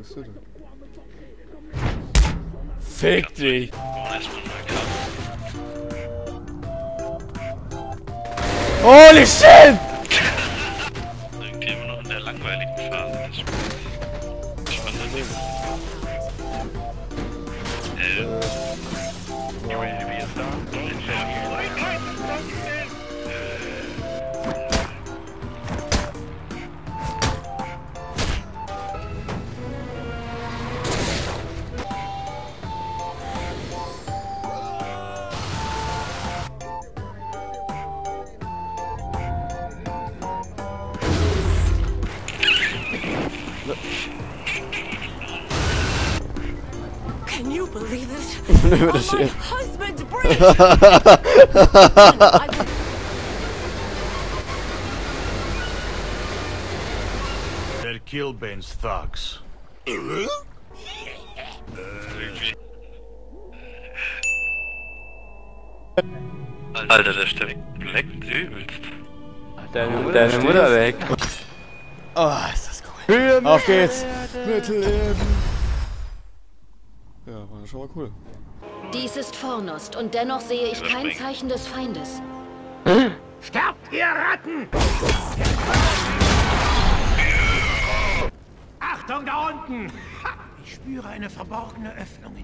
bist du denn? Fick dich! Holy shit! Can you believe it? Über Oh, das my Schiff. husband's British! I would- They're Killbane's thugs. Alter, der Stefan leckt übelst. Deine Mutter, Deine Mutter weg. Oh, cool. Auf geht's. Mittelleben. Ja, war schon mal cool. Dies ist Fornost und dennoch sehe ich kein Zeichen des Feindes. Sterbt, ihr Ratten! Achtung da unten! Ich spüre eine verborgene Öffnung in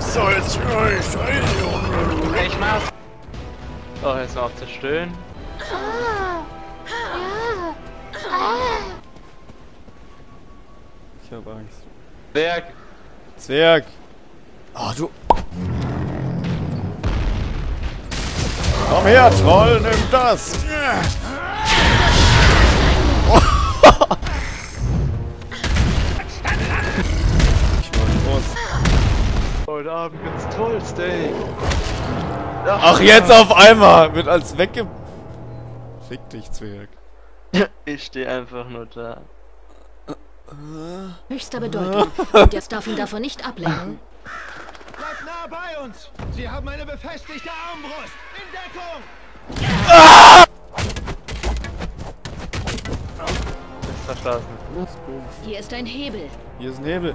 So, jetzt reicht. Ich mach's. Oh, jetzt noch zerstören. Ich hab Angst. Berg. Zwerg! Oh, du. Komm her, Troll, nimm das! Toll Steak. Ach, jetzt auf einmal! Wird als wegge... Fick dich, Zwerg. Ich stehe einfach nur da. Höchster Bedeutung. Und jetzt darf ihn davon nicht ablenken. Bleibt nah bei uns! Sie haben eine befestigte Armbrust! In Deckung! Ist verschlossen. Hier ist ein Hebel. Hier ist ein Hebel.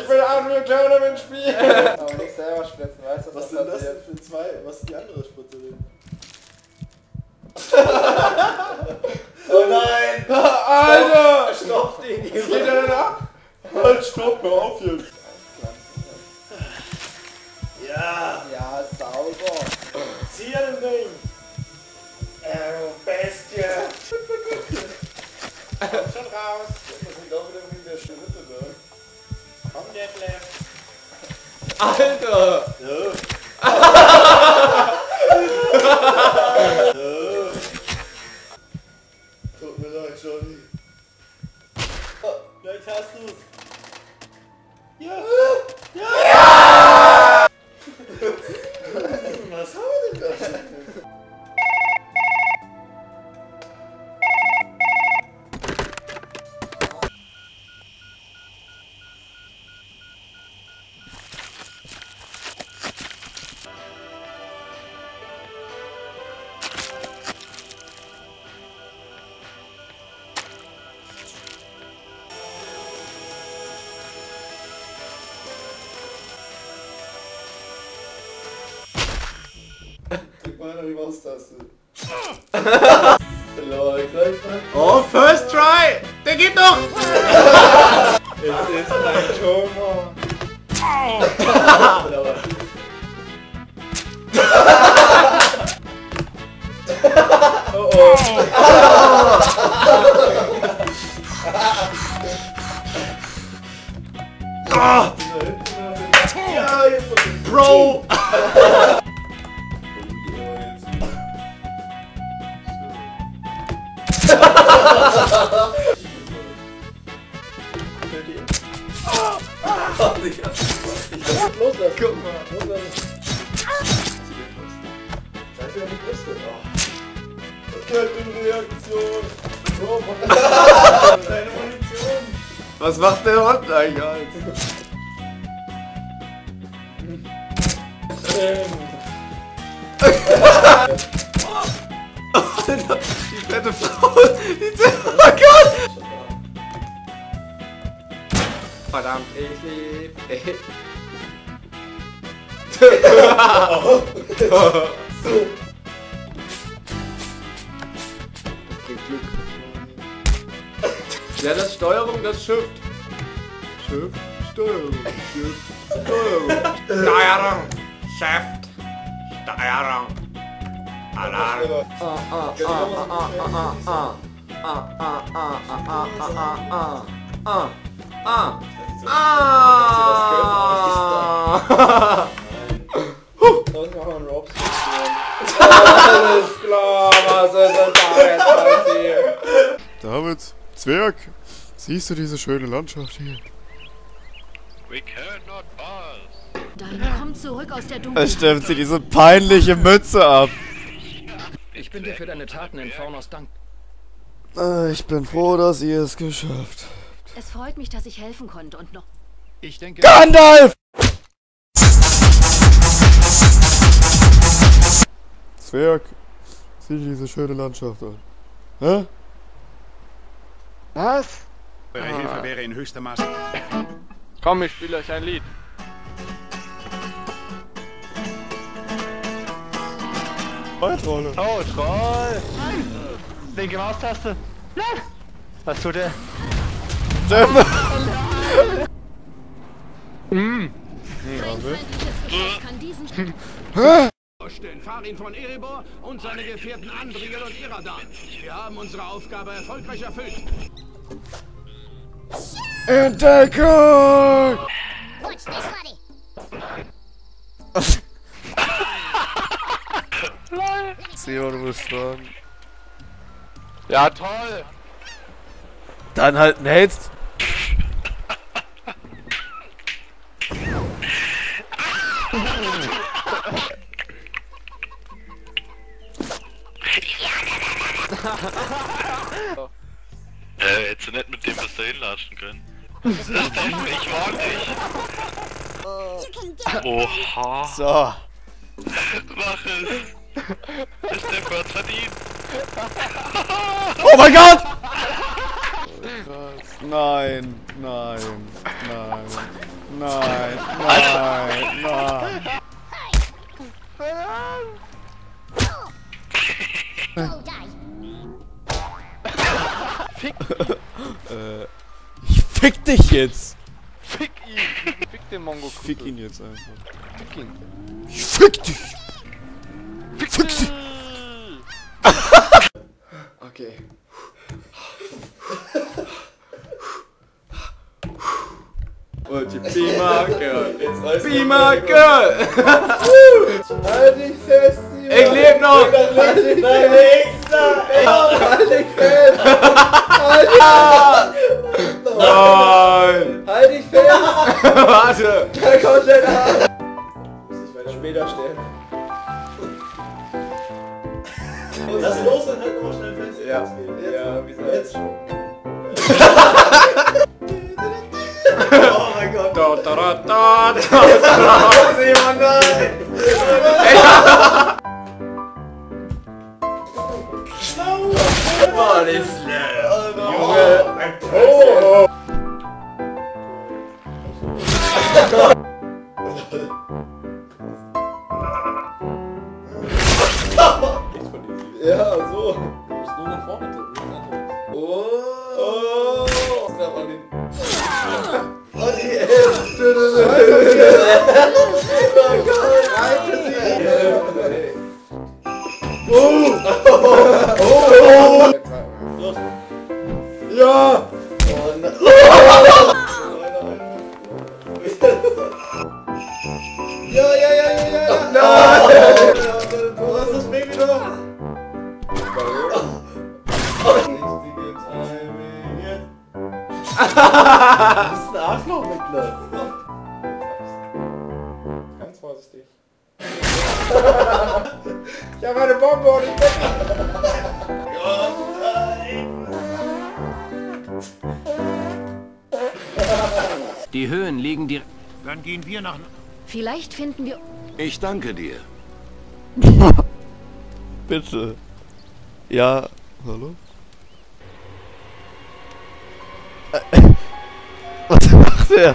bin Unreal Tournament Spiel. Aber nicht selber spritzen, weißt du, was, Was sind das denn für zwei? Was ist die andere Spritze denn? oh nein! Alter! Stopft ihn! Was geht denn ab? Halt, stopp, hör auf jetzt! Ja! Ja, sauber. Zieh an den Ding! Oh, Bestie! Komm schon raus! Das sind doch wieder wie der Schritte da. Komm, Detlef! Alter! Ja. Tut meiner Remote-Taste. oh, first try! Der geht doch! es ist ein Tumor. oh. oh. Ah. Bro! Loslassen. Guck mal. Loslassen. Scheiße, ja nicht Brüste. Oh. Kettenreaktion. So, Deine Munition. Was macht der Hund eigentlich? Alter? Alter, die fette Frau. Oh Gott! Verdammt, ich lieb. Ich. Bringt Glück. Ja, das Steuerung, das Shift. Shift, Steuerung, Shift, Steuerung. Steuerung, Shift, Steuerung. Alarm. Lass mich mal einen Robs Alles klar, was ist denn da jetzt passiert? David, Zwerg, siehst du diese schöne Landschaft hier? We cannot pass. Dann komm zurück aus der Dunkelheit. stimmt sie diese peinliche Mütze ab. Ich bin dir für deine Taten in Faunos Dank. Äh, Ich bin froh, dass ihr es geschafft Es freut mich, dass ich helfen konnte und noch. Ich denke, Gandalf! Zwerg, sieh diese schöne Landschaft an. Hä? Was? Eure Hilfe wäre in höchstem Maße. Komm, ich spiele euch ein Lied. Beitrolle. Oh, Troll! Linke Maustaste. Nein! Was tut er? Mm. Feindliches Geschoss kann diesen stellen Farin von Erebor und seine Gefährten Andriel und Iradan. Wir haben unsere Aufgabe erfolgreich erfüllt. Entdeckung! Du bist dran. Ja, toll! Dann halt Nate. Äh, hättest du nicht mit dem was da hinlatschen können. ich war nicht. Oha. So. Mach es. Der Stefan hat's verdient. Oh mein Gott! Nein, nein, nein, nein, nein, nein. äh, ich fick dich jetzt. Fick ihn! Fick den Mongo. Ich fick ihn jetzt einfach. Fick ihn. Ich fick dich. Okay. Und die Be my girl. Be my girl. Halt dich fest, Simon. Ich leb noch. Halt dich Hexer. Halt dich fest. Halt dich Nein. Halt dich fest. Warte. Ja, komm schnell nach. Muss ich weiter später stellen. Lass los und halt nochmal schnell fest. Ja. Jetzt, Ja, wie jetzt schon. oh mein Gott. Da, da, da, da, da. Simon, nein. Mann, ist leer. Junge. Oh. Ja, so. Du musst nur nach vorne drücken. Oh. Oh. Das darf man den... Oh, die Hälfte. Oh. Oh. Oh. Los. Ja. Oh, nein. Ja, ja, ja, ja, ja. ja. Nein. Höhen liegen dir. Dann gehen wir nach... Vielleicht finden wir... Ich danke dir. Bitte. Ja, hallo? Äh, Was macht er?